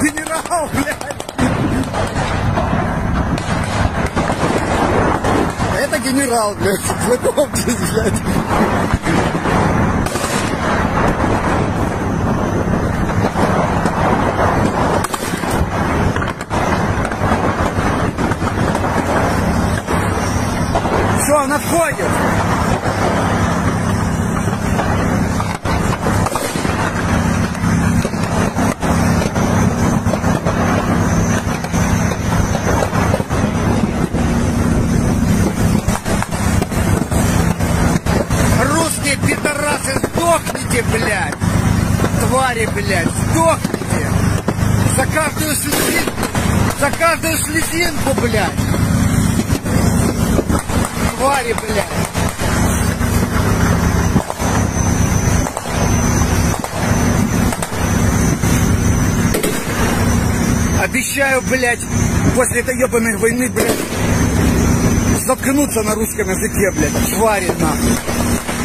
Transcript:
генерал, блядь. Это генерал, блядь. Знакомьтесь, блядь. Все, он отходит. Сдохните, блядь! Твари, блядь, сдохните! За каждую слезинку, за каждую слезинку, блядь! Твари, блядь! Обещаю, блядь, после этой ебаной войны, блядь, заткнуться на русском языке, блядь, твари нахуй.